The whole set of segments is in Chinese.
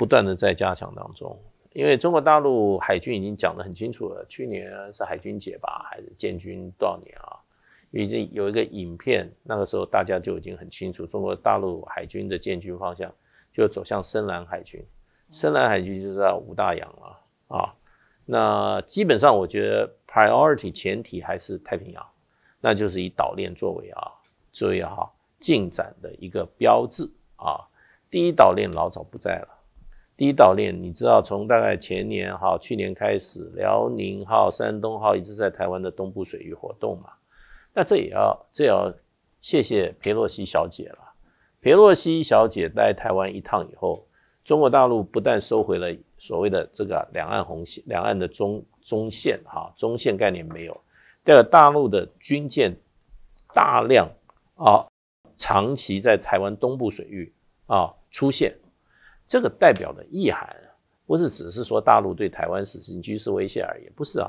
不断的在加强当中。因为中国大陆海军已经讲得很清楚了，去年是海军节吧，还是建军多少年啊？已经有一个影片，那个时候大家就已经很清楚，中国大陆海军的建军方向就走向深蓝海军，深蓝海军就是在五大洋了啊。那基本上我觉得 priority 前提还是太平洋，那就是以岛链作为啊作为哈进展的一个标志啊。第一岛链老早不在了，第一岛链你知道从大概前年哈去年开始，辽宁号、山东号一直在台湾的东部水域活动嘛。那这也要这也要谢谢佩洛西小姐了。佩洛西小姐来台湾一趟以后，中国大陆不但收回了所谓的这个两岸红线、两岸的中中线哈中线概念没有，第二大陆的军舰大量啊长期在台湾东部水域啊出现，这个代表的意涵不是只是说大陆对台湾实行军事威胁而已，不是啊，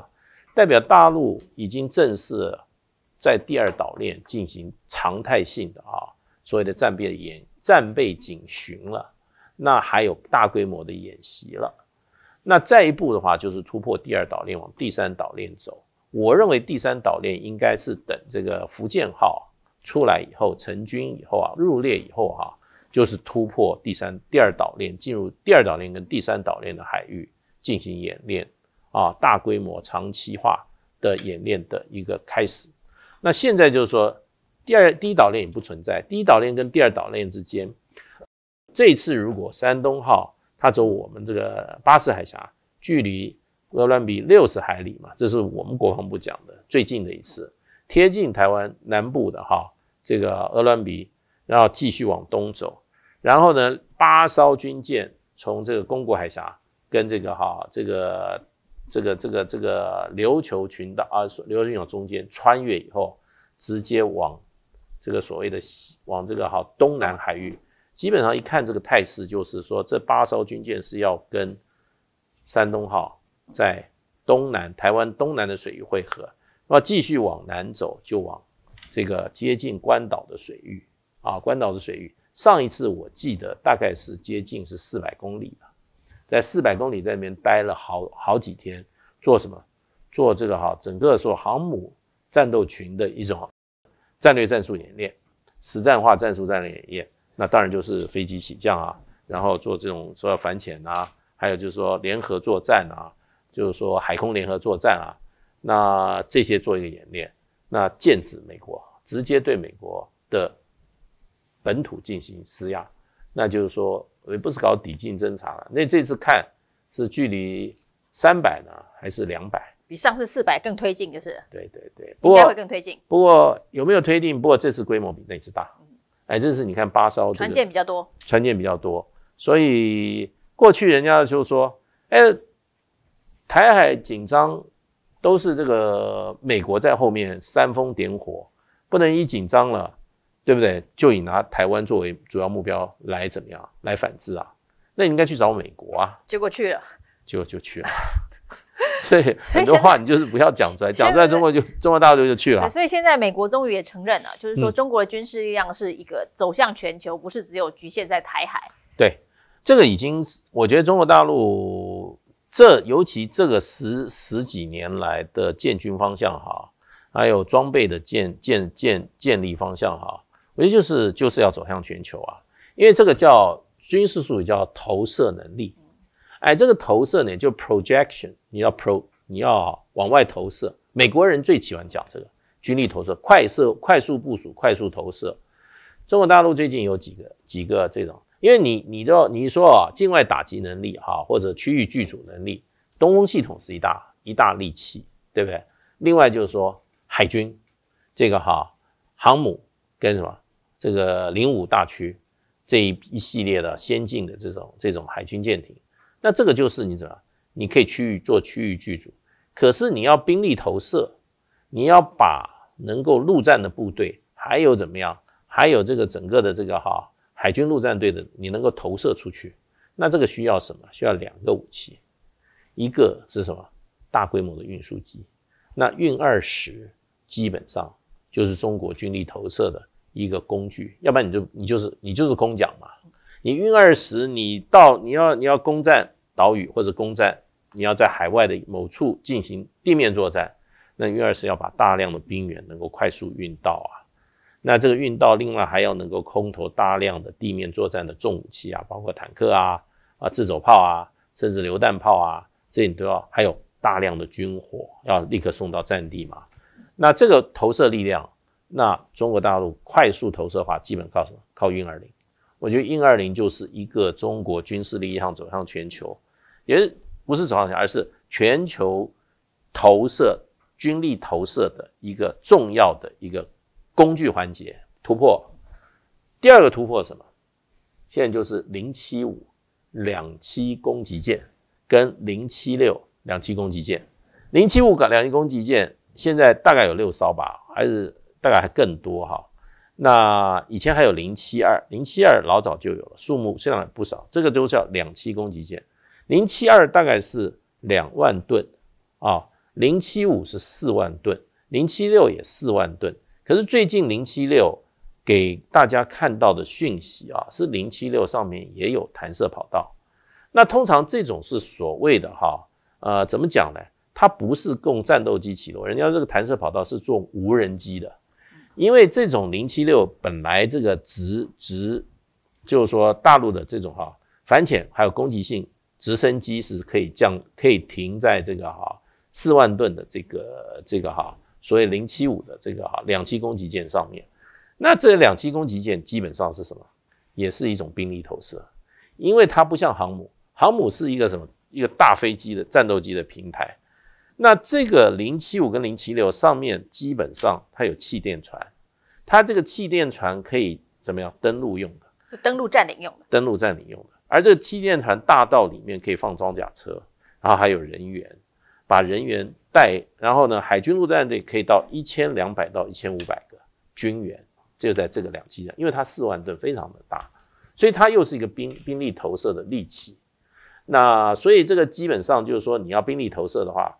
代表大陆已经正式。在第二岛链进行常态性的啊，所谓的战备演战备警巡了，那还有大规模的演习了。那再一步的话，就是突破第二岛链往第三岛链走。我认为第三岛链应该是等这个福建号出来以后，成军以后啊，入列以后哈，就是突破第三第二岛链，进入第二岛链跟第三岛链的海域进行演练啊，大规模长期化的演练的一个开始。那现在就是说，第二第一岛链也不存在，第一岛链跟第二岛链之间，这次如果山东号它走我们这个巴士海峡，距离俄兰比六十海里嘛，这是我们国防部讲的最近的一次，贴近台湾南部的哈这个俄兰比，然后继续往东走，然后呢八艘军舰从这个宫古海峡跟这个哈这个。这个这个这个琉球群岛啊，琉球群岛中间穿越以后，直接往这个所谓的西往这个哈东南海域，基本上一看这个态势，就是说这八艘军舰是要跟山东号在东南台湾东南的水域汇合，那么继续往南走，就往这个接近关岛的水域啊，关岛的水域，上一次我记得大概是接近是四百公里了。在四百公里在那边待了好好几天，做什么？做这个哈，整个说航母战斗群的一种战略战术演练，实战化战术战略演练。那当然就是飞机起降啊，然后做这种说反潜啊，还有就是说联合作战啊，就是说海空联合作战啊，那这些做一个演练，那剑指美国，直接对美国的本土进行施压，那就是说。也不是搞抵近侦察了，那这次看是距离三百呢，还是两百？比上次四百更推进，就是。对对对，应该会更推进。不过有没有推进？不过这次规模比那次大。哎，这次你看八艘船舰比较多，船舰比较多，所以过去人家就说，哎，台海紧张都是这个美国在后面煽风点火，不能一紧张了。对不对？就以拿台湾作为主要目标来怎么样来反制啊？那你应该去找美国啊。结果去了，结果就去了。所以很多话你就是不要讲出来，讲出来中国就中国大陆就去了。所以现在美国终于也承认了，就是说中国的军事力量是一个走向全球，不是只有局限在台海。对，这个已经我觉得中国大陆这尤其这个十十几年来的建军方向哈，还有装备的建建建建立方向哈。我觉得就是就是要走向全球啊，因为这个叫军事术语叫投射能力，哎，这个投射呢就 projection，你要 pro，你要往外投射。美国人最喜欢讲这个军力投射，快射、快速部署、快速投射。中国大陆最近有几个几个这种，因为你你的你说啊，境外打击能力哈，或者区域剧组能力，东风系统是一大一大利器，对不对？另外就是说海军这个哈航母跟什么？这个零五大区这一一系列的先进的这种这种海军舰艇，那这个就是你怎么，你可以区域做区域剧组，可是你要兵力投射，你要把能够陆战的部队，还有怎么样，还有这个整个的这个哈海军陆战队的，你能够投射出去，那这个需要什么？需要两个武器，一个是什么？大规模的运输机，那运二十基本上就是中国军力投射的。一个工具，要不然你就你就是你就是空讲嘛，你运二十，你到你要你要攻占岛屿或者攻占，你要在海外的某处进行地面作战，那运二十要把大量的兵员能够快速运到啊。那这个运到，另外还要能够空投大量的地面作战的重武器啊，包括坦克啊、啊自走炮啊，甚至榴弹炮啊，这你都要，还有大量的军火要立刻送到战地嘛。那这个投射力量，那中国大陆快速投射化，基本靠什么？靠运二零。我觉得运二零就是一个中国军事力量走向全球，也不是走向全球，而是全球投射军力投射的一个重要的一个。工具环节突破，第二个突破什么？现在就是零七五两栖攻击舰跟零七六两栖攻击舰，零七五两栖攻击舰现在大概有六艘吧，还是大概还更多哈？那以前还有零七二，零七二老早就有了，数目虽然不少，这个都叫两栖攻击舰。零七二大概是两万吨啊，零七五是四万吨，零七六也四万吨。可是最近零七六给大家看到的讯息啊，是零七六上面也有弹射跑道。那通常这种是所谓的哈，呃，怎么讲呢？它不是供战斗机起落，人家这个弹射跑道是做无人机的。因为这种零七六本来这个直直，就是说大陆的这种哈反潜还有攻击性直升机是可以降可以停在这个哈四万吨的这个这个哈。所以零七五的这个哈两栖攻击舰上面，那这两栖攻击舰基本上是什么？也是一种兵力投射，因为它不像航母，航母是一个什么？一个大飞机的战斗机的平台。那这个零七五跟零七六上面基本上它有气垫船，它这个气垫船可以怎么样登陆用的？登陆占领用的。登陆占领用的。而这个气垫船大道里面可以放装甲车，然后还有人员，把人员。带，然后呢，海军陆战队可以到一千两百到一千五百个军员，就在这个两栖上，因为它四万吨非常的大，所以它又是一个兵兵力投射的利器。那所以这个基本上就是说，你要兵力投射的话，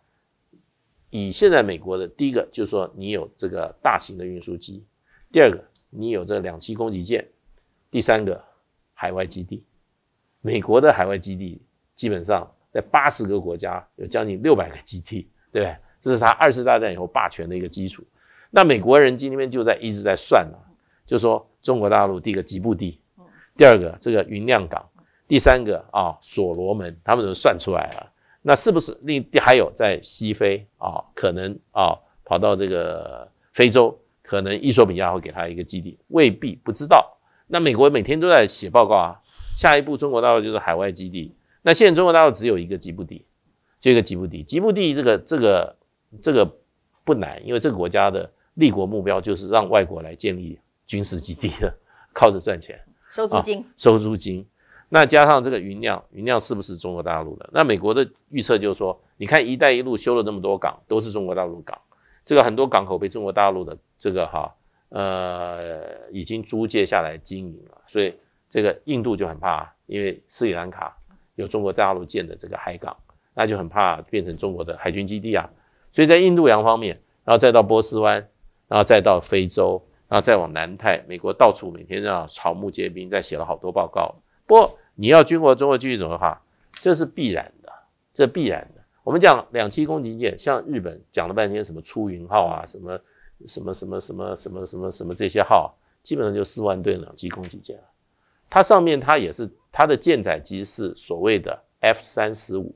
以现在美国的第一个就是说，你有这个大型的运输机；第二个，你有这两栖攻击舰；第三个，海外基地。美国的海外基地基本上在八十个国家有将近六百个基地。对不对？这是他二次大战以后霸权的一个基础。那美国人今天就在一直在算呢，就说中国大陆第一个吉布地，第二个这个云亮港，第三个啊所罗门，他们都算出来了。那是不是另还有在西非啊？可能啊跑到这个非洲，可能伊索比亚会给他一个基地，未必不知道。那美国每天都在写报告啊，下一步中国大陆就是海外基地。那现在中国大陆只有一个吉布地。就一个吉布地，吉布地这个这个这个不难，因为这个国家的立国目标就是让外国来建立军事基地的，靠着赚钱收租金，收租金。那加上这个云量，云量是不是中国大陆的？那美国的预测就是说，你看“一带一路”修了那么多港，都是中国大陆港，这个很多港口被中国大陆的这个哈呃已经租借下来经营了，所以这个印度就很怕，因为斯里兰卡有中国大陆建的这个海港。那就很怕变成中国的海军基地啊，所以在印度洋方面，然后再到波斯湾，然后再到非洲，然后再往南太，美国到处每天要草木皆兵，在写了好多报告。不过你要军国中国继续走的话，这是必然的，这必然的。我们讲两栖攻击舰，像日本讲了半天什么出云号啊，什么什么什么什么什么什么什么这些号，基本上就四万吨两栖攻击舰了。它上面它也是它的舰载机是所谓的 F 三十五。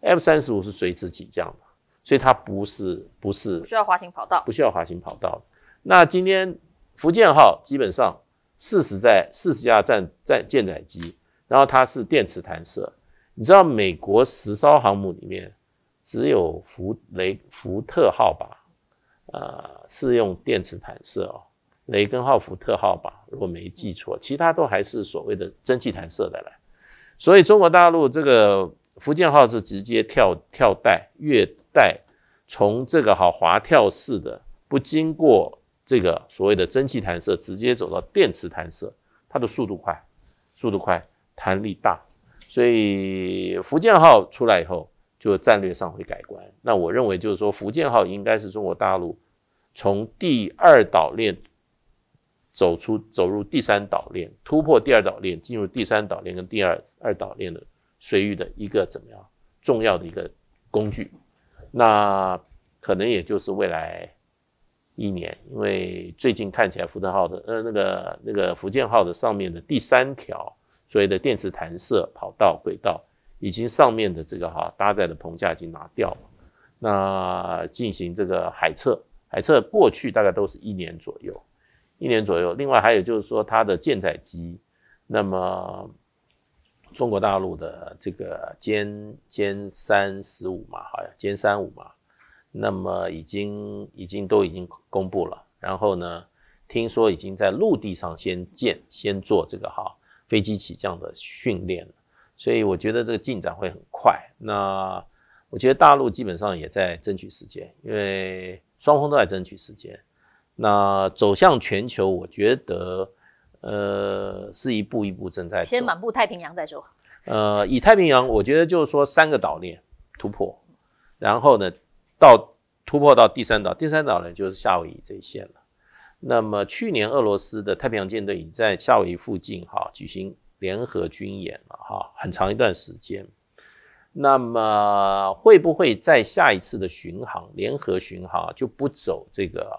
F 三十五是垂直起降的，所以它不是不是不需要滑行跑道，不需要滑行跑道。那今天福建号基本上四十在四十架战战舰载机，然后它是电磁弹射。你知道美国十艘航母里面只有福雷福特号吧？呃，是用电磁弹射哦。雷根号、福特号吧，如果没记错，其他都还是所谓的蒸汽弹射的来。所以中国大陆这个。福建号是直接跳跳带越带，从这个好滑跳式的，不经过这个所谓的蒸汽弹射，直接走到电磁弹射，它的速度快，速度快，弹力大，所以福建号出来以后，就战略上会改观。那我认为就是说，福建号应该是中国大陆从第二岛链走出走入第三岛链，突破第二岛链，进入第三岛链跟第二二岛链的水域的一个怎么样重要的一个工具。那可能也就是未来一年，因为最近看起来福特号的呃那个那个福建号的上面的第三条所谓的电磁弹射跑道轨道，已经上面的这个哈搭载的棚架已经拿掉了，那进行这个海测，海测过去大概都是一年左右。一年左右，另外还有就是说，它的舰载机，那么中国大陆的这个歼歼三十五嘛，好像歼三五嘛，那么已经已经都已经公布了，然后呢，听说已经在陆地上先建先做这个哈飞机起降的训练了，所以我觉得这个进展会很快。那我觉得大陆基本上也在争取时间，因为双方都在争取时间。那走向全球，我觉得，呃，是一步一步正在先满步太平洋再说。呃，以太平洋，我觉得就是说三个岛链突破，然后呢，到突破到第三岛，第三岛呢就是夏威夷这一线了。那么去年俄罗斯的太平洋舰队已在夏威夷附近哈举行联合军演了哈，很长一段时间。那么会不会在下一次的巡航联合巡航就不走这个？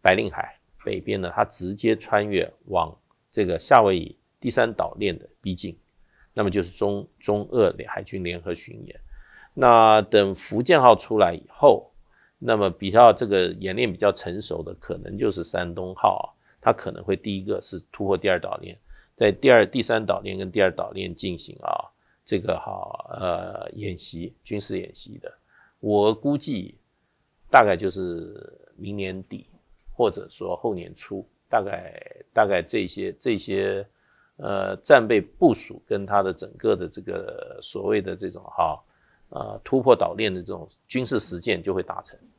白令海北边呢，它直接穿越往这个夏威夷第三岛链的逼近，那么就是中中俄海军联合巡演。那等福建号出来以后，那么比较这个演练比较成熟的，可能就是山东号啊，它可能会第一个是突破第二岛链，在第二、第三岛链跟第二岛链进行啊这个哈呃演习军事演习的。我估计大概就是明年底。或者说后年初，大概大概这些这些呃战备部署跟它的整个的这个所谓的这种哈啊突破岛链的这种军事实践就会达成。